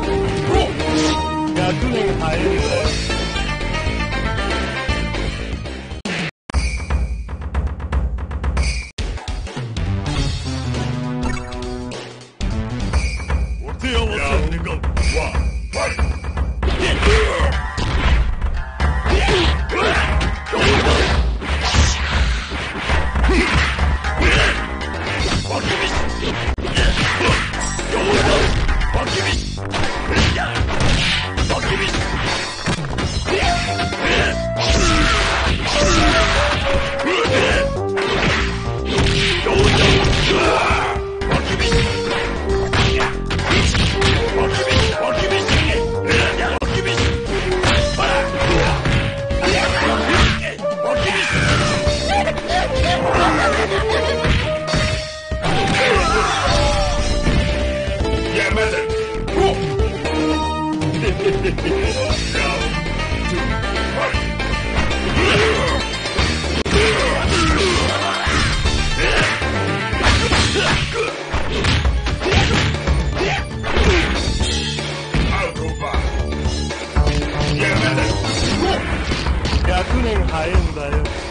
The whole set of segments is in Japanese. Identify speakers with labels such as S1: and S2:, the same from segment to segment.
S1: 不，要 du, 子100年早いんだ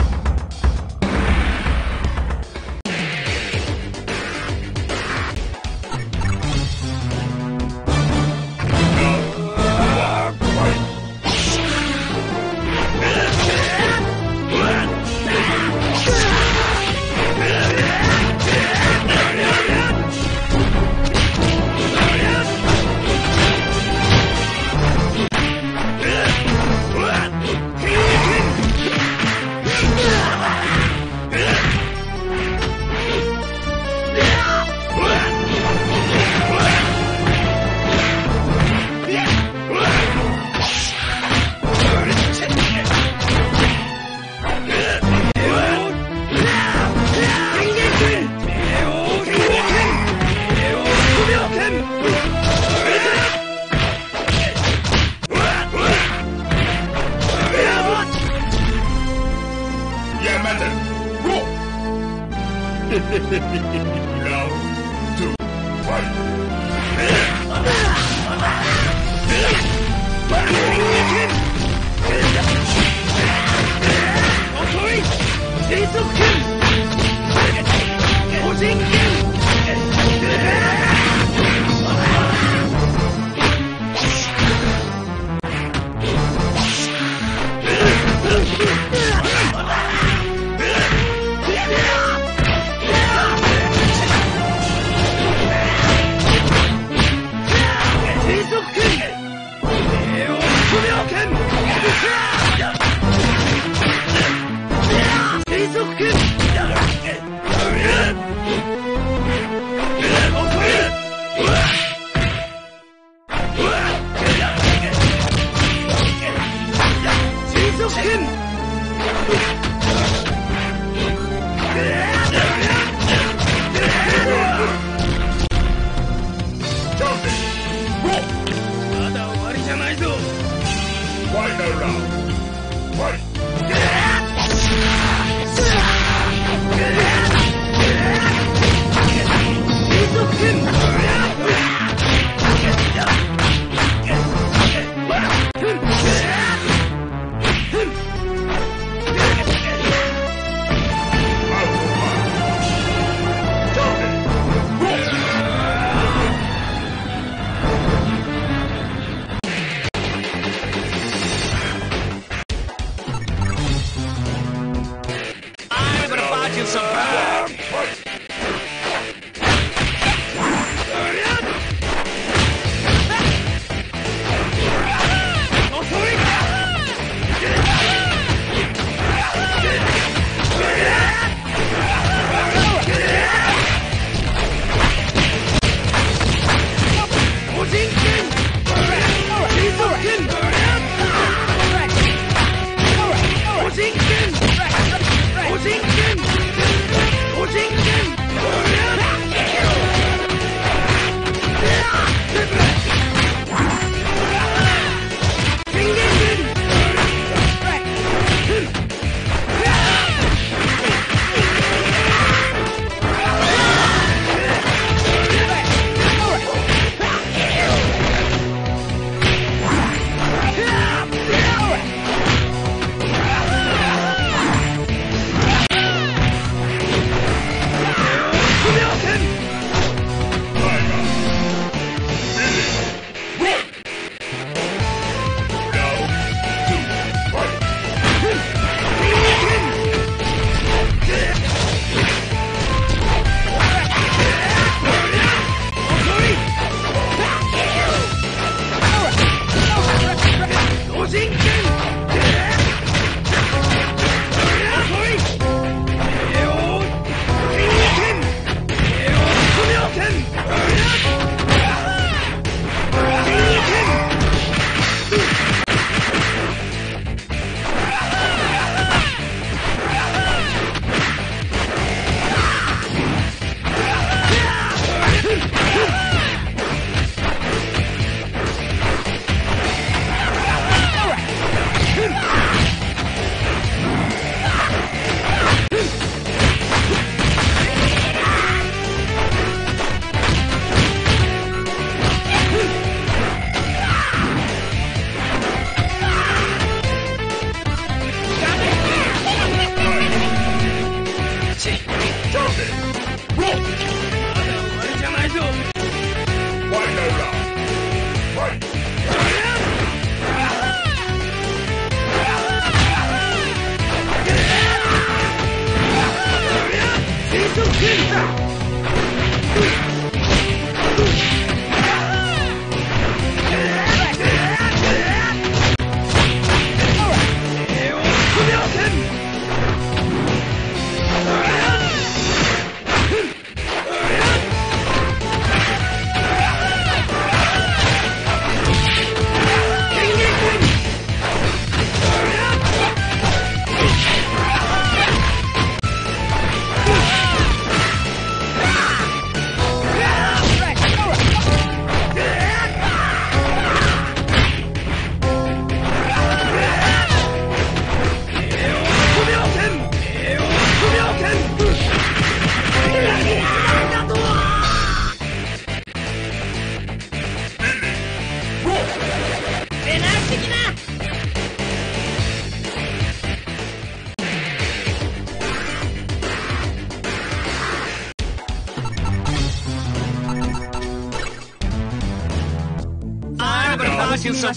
S1: You're so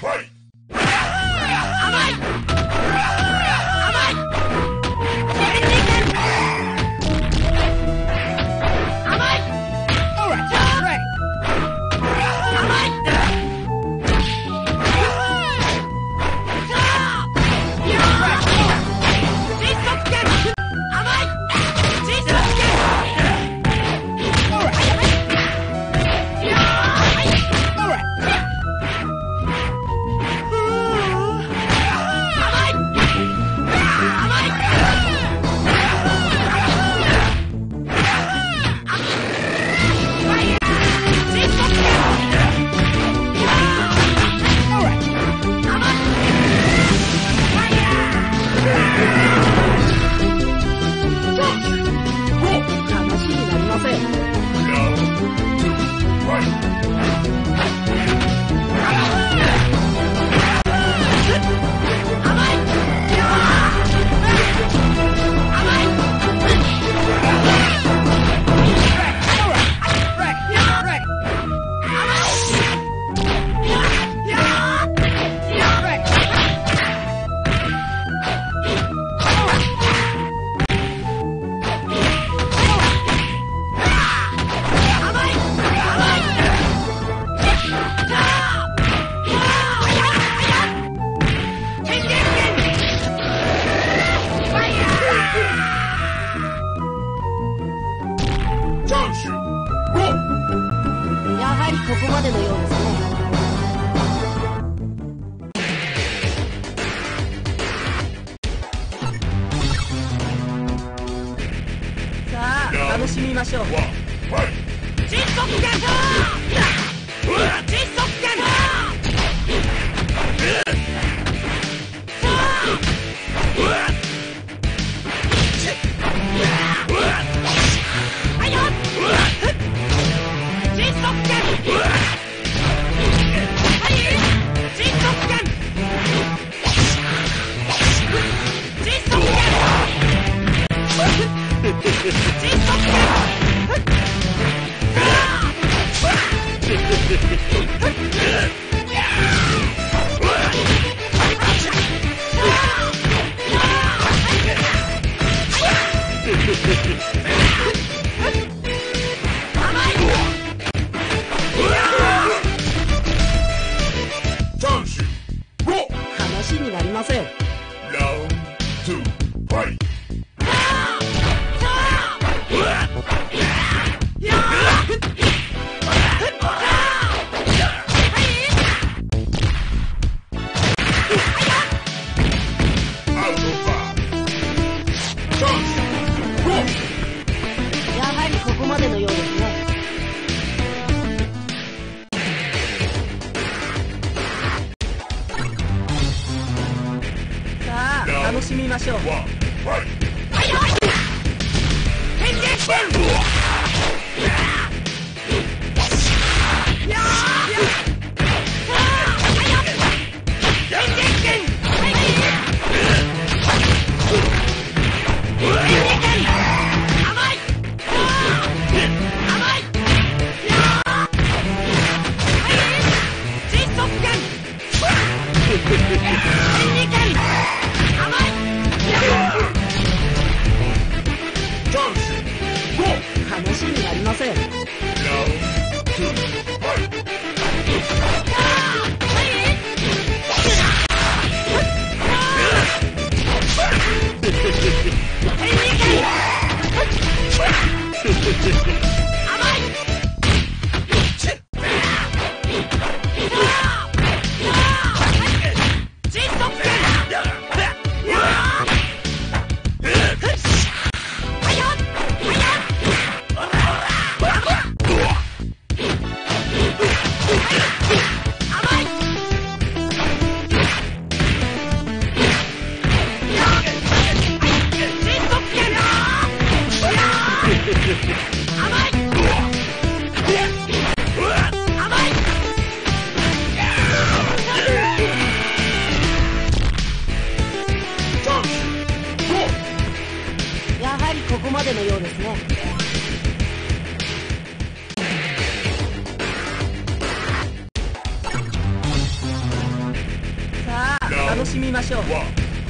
S1: Fight!
S2: 話になりません。
S1: Hehehehe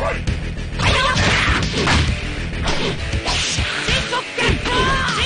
S3: 全速
S2: 拳あ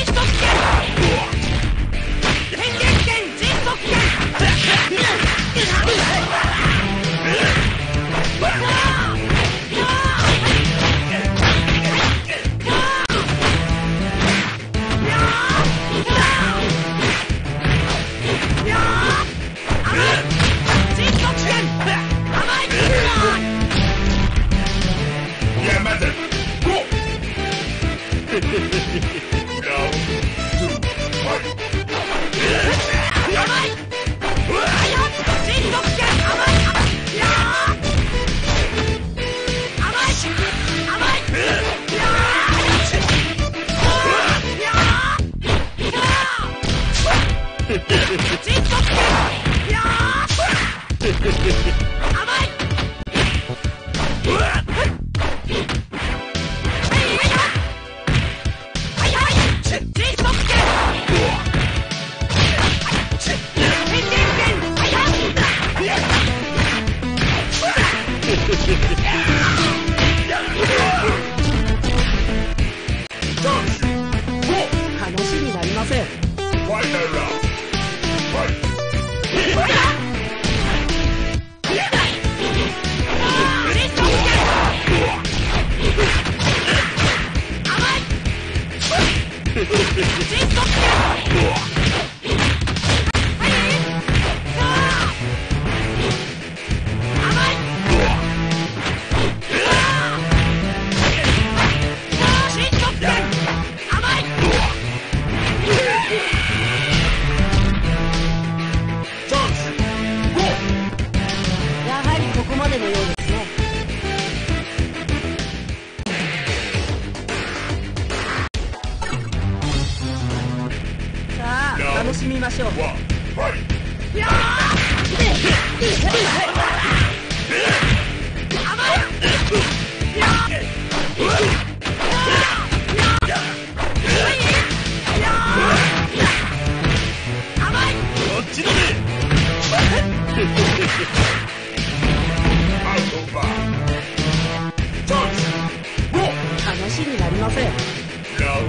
S1: Now,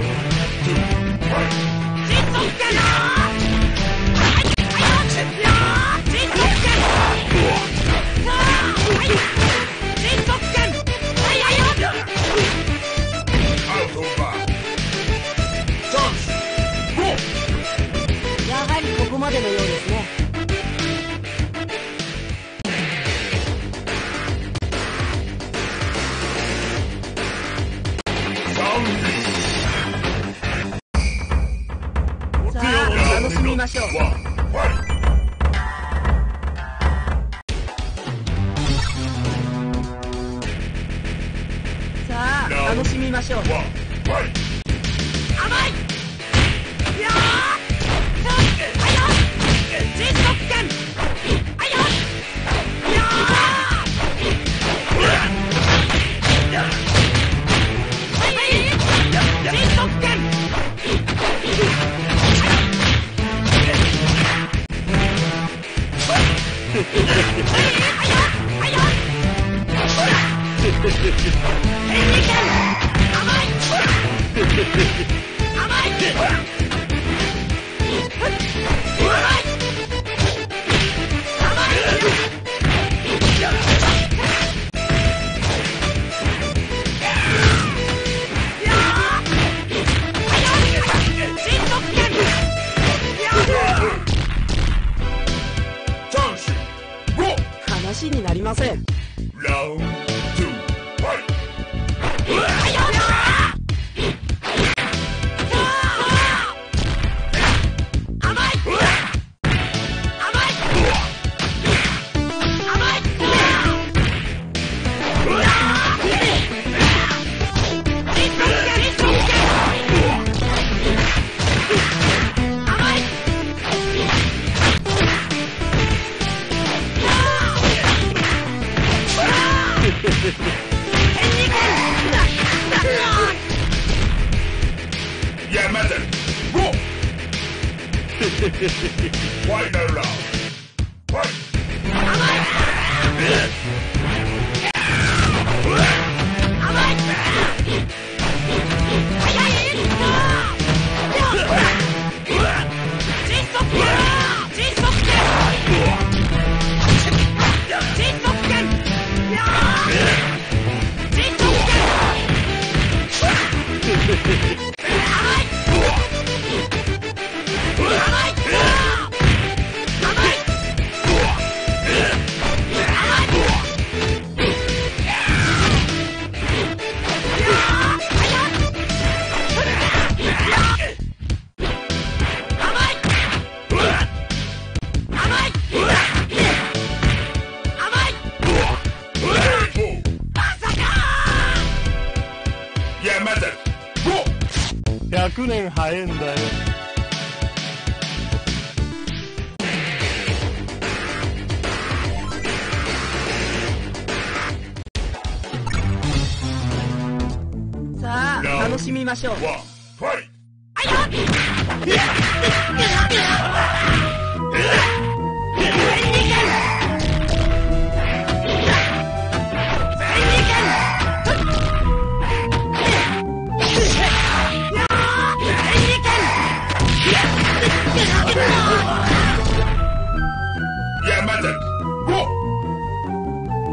S1: do, work.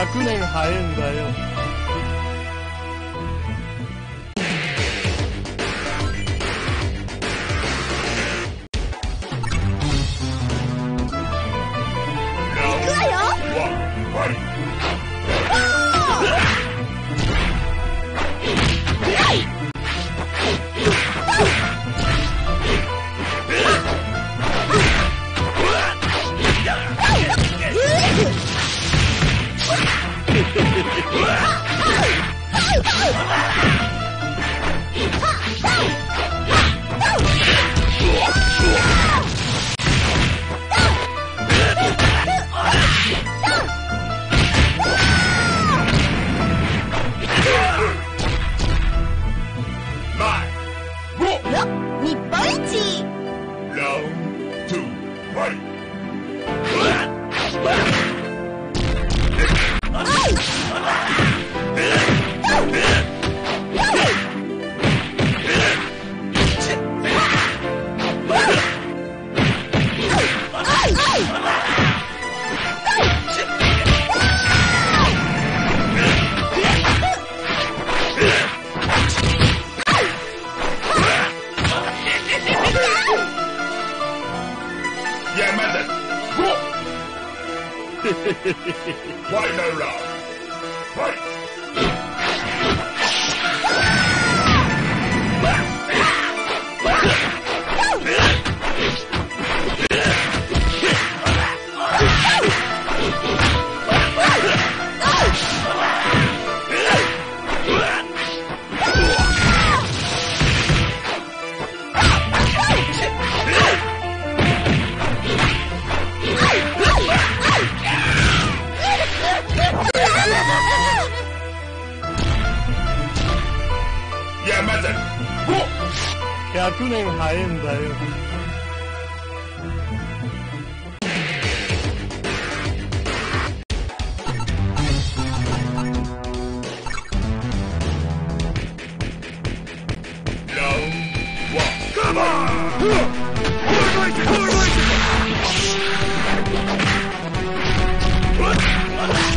S1: Go!
S4: 100年早えんだよ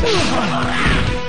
S5: Ha ha ha!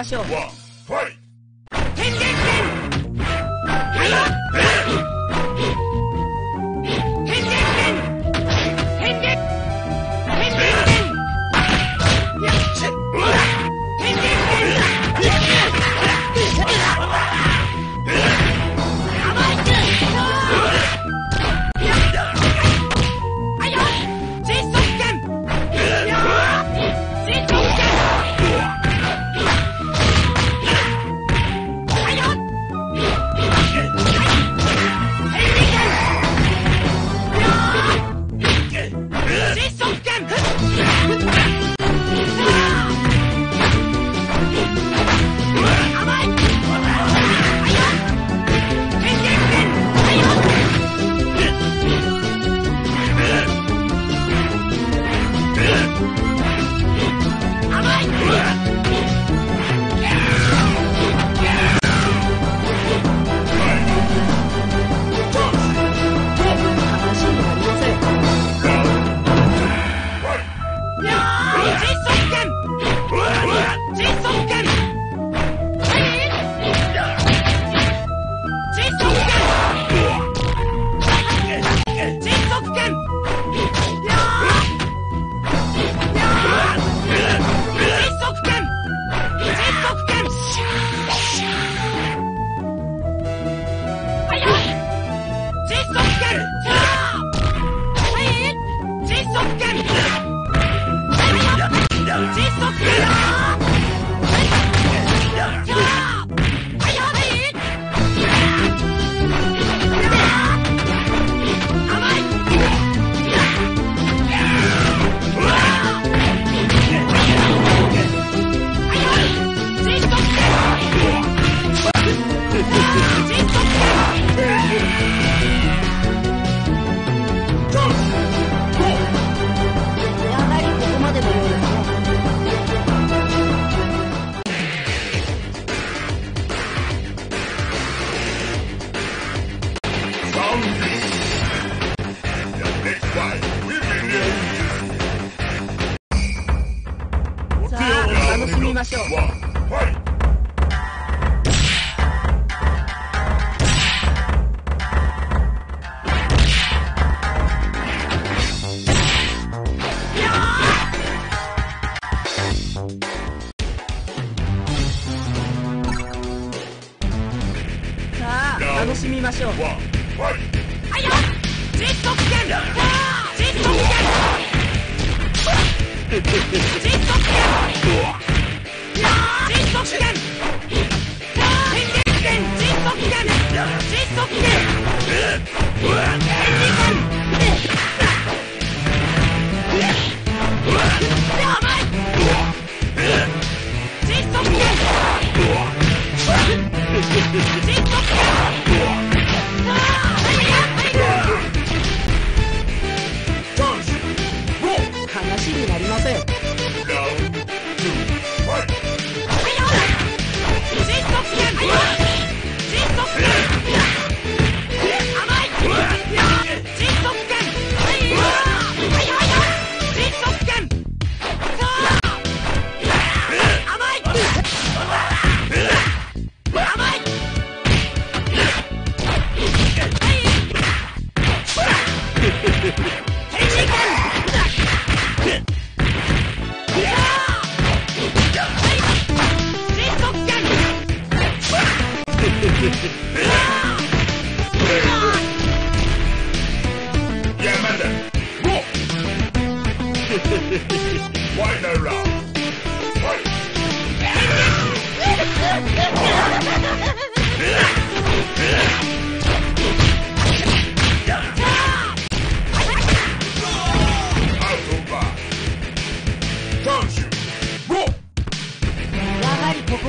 S5: ましょう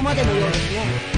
S5: ま
S1: でのようですね。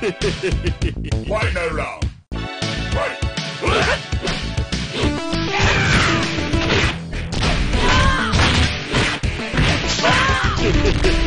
S2: Final round.
S6: Wait.